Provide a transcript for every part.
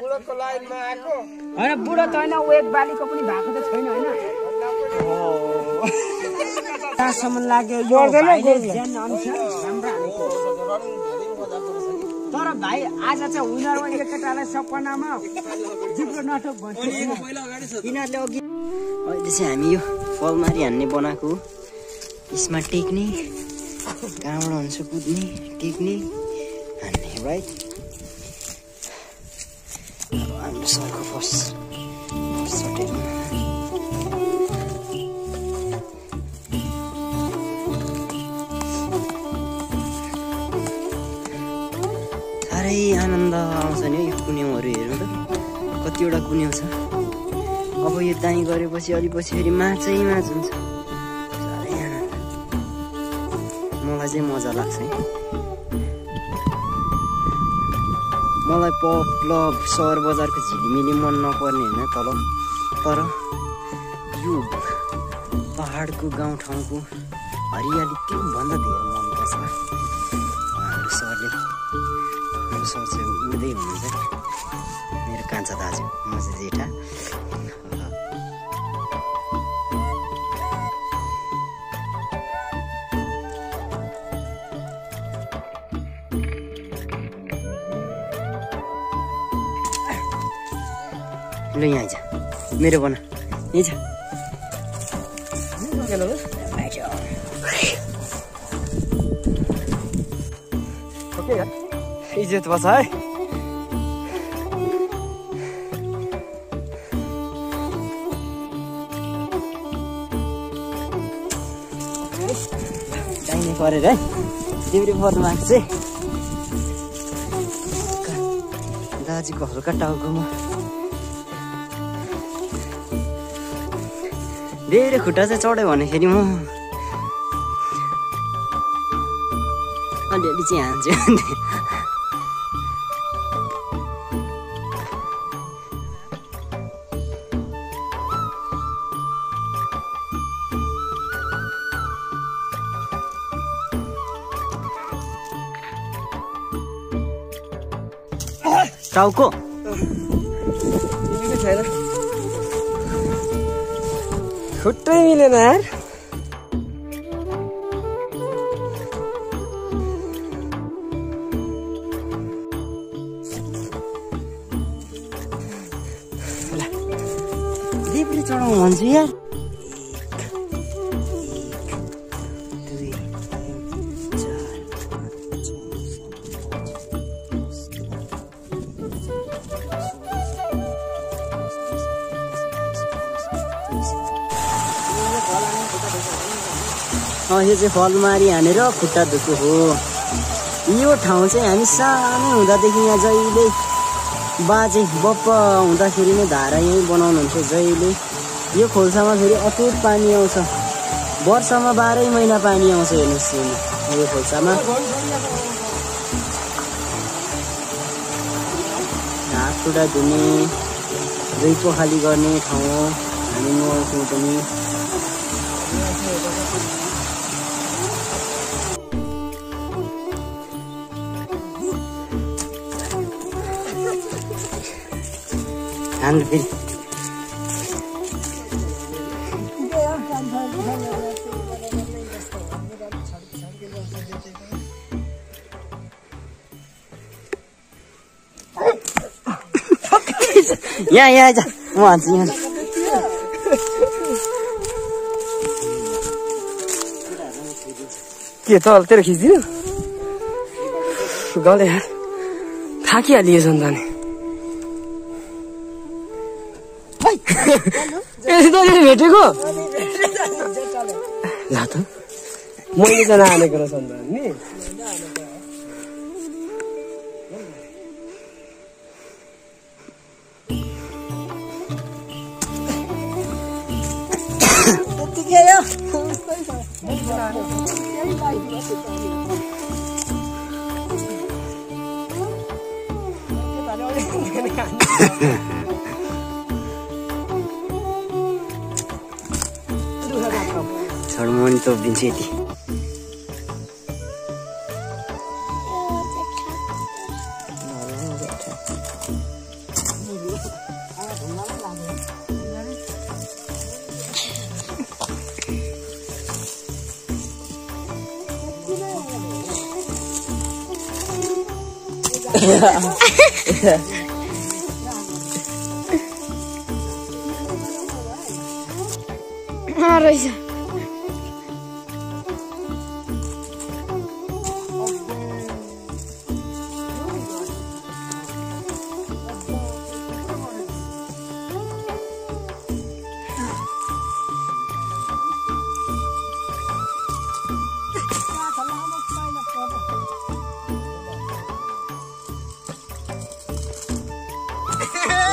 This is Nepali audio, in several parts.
बुढोको लाइनमा आएको? होइन बुढो त होइन ऊ एक बालीको पनि भएको त छैन होइन। कहाँसम्म लाग्यो यो तर भाइ आज चाहिँ विनर हो यो केटालाई सपनामा जिब्रो नटोक भन्छु यिनीहरूले अघि अहिले चाहिँ हामी यो फलमारी हान्ने बनाएको हो। यसमा टेक्ने कहाँबाट हुन्छ कुद्ने टेक्ने हान्ने राइट साह्रै आनन्द आउँछ नि यो कुन्यौँहरू हेर्नु त। कतिवटा कुन्यौँ छ। अब यो दाइँ गरेपछि अलि पछि फेरि माछै माछ हुन्छ। मलाई चाहिँ मजा लाग्छ है। मलाई पप क्लब सहर बजारको झिलिमिली मन नपर्ने होइन तल तर यो पाहाडको गाउँठाउँको हरियाली त्योभन्दा धेरै मनपर्छ। ल यहाँ आइज मेरो बना। यहीँ छ। इज्जत बस है। दाहिने परेर है। देब्रे पर्नु भएको चाहिँ दाजुको हल्का टाउकोमा। धेरै खुट्टा चाहिँ चढ्यो भन्दाखेरि म अलिअलि चाहिँ हान्छु टाउको खुट्टै मिलेन यार देब्रे चढाउँ भन्छु यार यो चाहिँ फलमारी हानेर खुट्टा धुको हो। यो ठाउँ चाहिँ हामी सानो हुँदादेखि यहाँ जहिले बाजे बप्प हुँदाखेरि नै धारा यहीँ बनाउनुहुन्थ्यो जहिले। यो खोल्सामा फेरि अटुट पानी आउँछ। वर्षमा बाह्रै महिना पानी आउँछ हेर्नुहोस् हेर्नु यो खोल्सामा। हात खुट्टा धुने दुई पोखाली गर्ने ठाउँ हो। हामी नुहाउँछौँ पनि। हाम्रो फेरि यहाँ यहाँ आइज म हान्छु यहाँ के त तेरो खिचिदिनु गले यार थाकिहालियो सन्तानी ए तैँले भेटेको? ला त। मैले त नहानेको र सन्तान नि। छोड цветов бензетий. Yeah. Розя.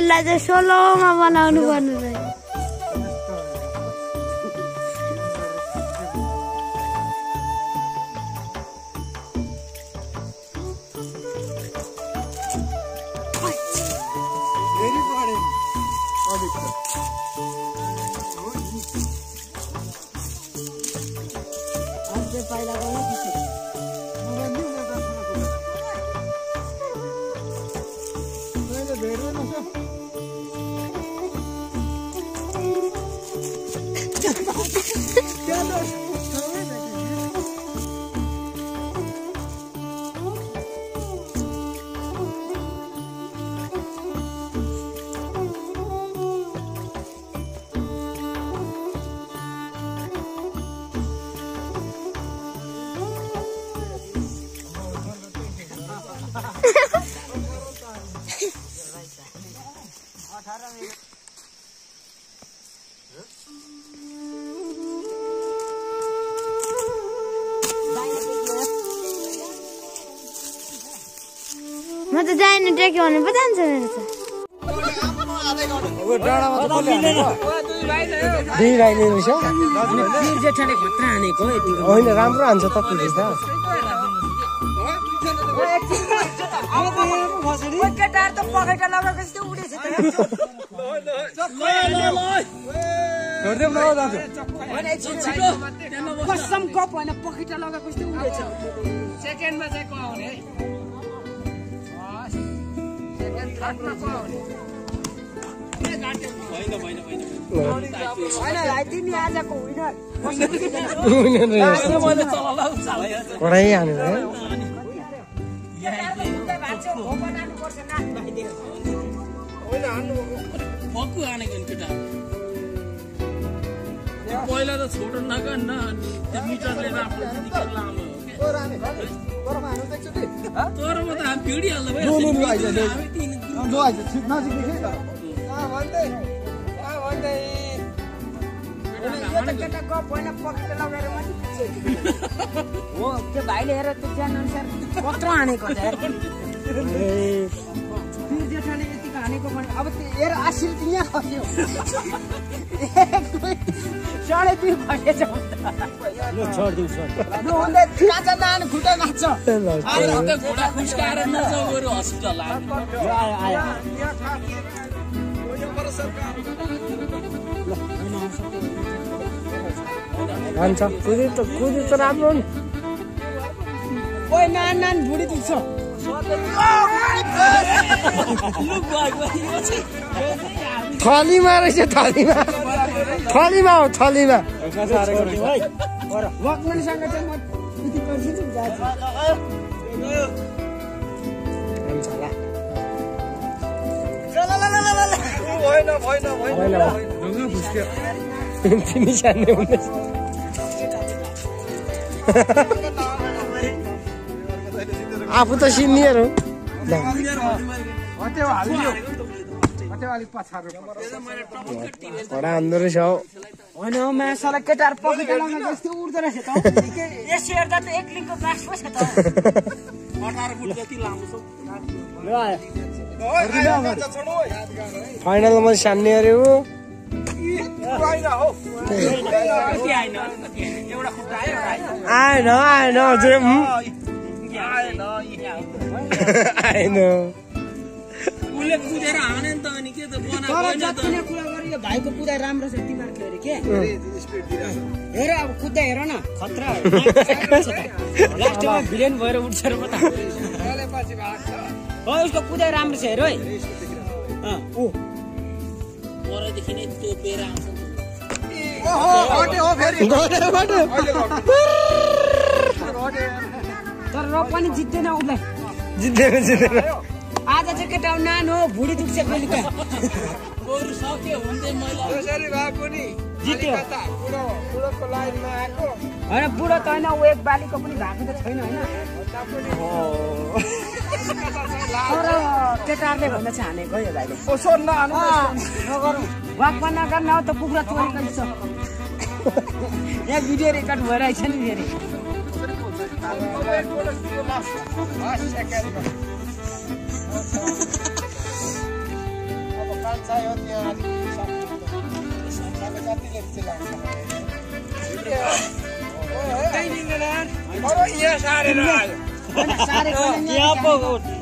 पर्ने रहेछ म त जाइन टेक्यो भने पो जान्छ मेरो त। दुई भाइले रहेछ जेठाले खतरा हानेको यतिको। होइन राम्रो हान्छ त। त पखेटा लगाएको जस्तो उडेछ कसम कप होइन पखेटा लगाएको जस्तो उडेछ सेकेन्डमा चाहिँ को आउने है सेकेन्ड थर्डमा को तिमी आजको विनर कडाइ हानेर है? भक्कु हानेको नि केटा पहिला त छोटो नगर्न मिटरले तर म त हामी भिडिहाल्नु भयो केटा गफ होइन पखेटा लगाएर मात्रै हो त्यो भाइले हेर त्यो ज्यान अनुसार कत्रो हानेको छ पिर जेठाले यतिको हानेको भने अब त्यो हेर त यहाँ खस्यो साढे दुई खसेछ हुँदै काँचा खुट्टा नाच्छ खुस्काएर हस्पिटल लाग्यो हान्छ कुदी त कुदी त राम्रो नि। ओइ नान नान बुढी दुख्छ थलीमा रहेछ थलीमा। थलीमा हो थलीमा। वकम्यानसँग चाहिँ म यति गर्छु नि जान्छु। हुन्छ होला। आफू त सिनियर हो घोडा हान्दो रहेछ हौ होइन माछालाई केटाहरू उड्दो रहेछ त हौ। यसो हेर्दा त एक लिङको बास पो छ त अठार फुट जति लामो छ फाइनलमा सान्ने अरे हो आएन आएन हजुर आएन कुदेर त अनि के त कुरा भाइको कुदाइ राम्रो छ तिमीहरूको हेरे के हेर अब कुद्दा हेर न खतरा भएर उठ्छ र उसको कुदाइ राम्रो छ हेर है परदेखि नै तोपेर आउँछ। नि तर र पनि जित्दैन उसलाई। जित्दैन जित्दैन। आज चाहिँ केटा नानो भुँडी दुख्छ बेलुका। बरु सक्यो हुन्थ्यो मैले। जित्यो। होइन बुढो त होइन ऊ एक बालीको पनि भएको त छैन होइन। केटाहरूले भन्दा चाहिँ हानेको है यो भाइले वाकमा नगर। न त कुखुरा चोरी गरिन्छ यहाँ भिडियो रेकर्ड भइरहेछ नि फेरि। होइन, सारेको